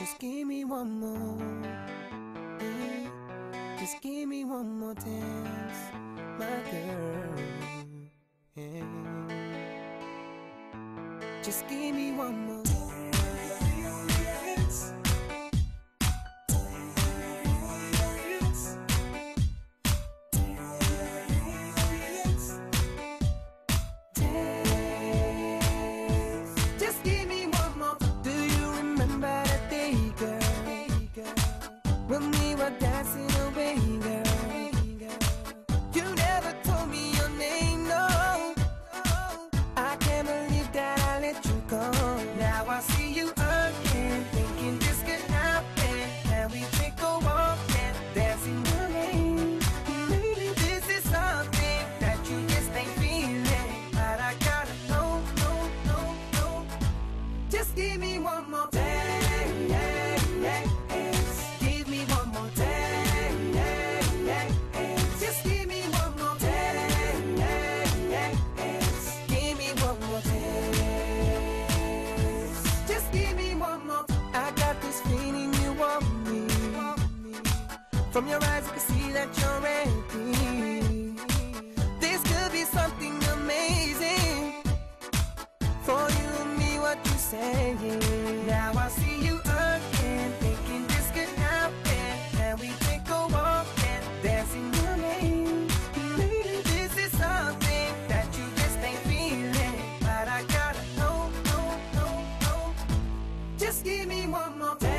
Just give me one more. Just give me one more dance, my girl. Yeah. Just give me one more. From your eyes I can see that you're angry This could be something amazing For you and me what you saying. Now I see you again Thinking this could happen And we can go walking Dancing your name Maybe this is something That you just ain't feeling. But I gotta know, know, know, know. Just give me one more time.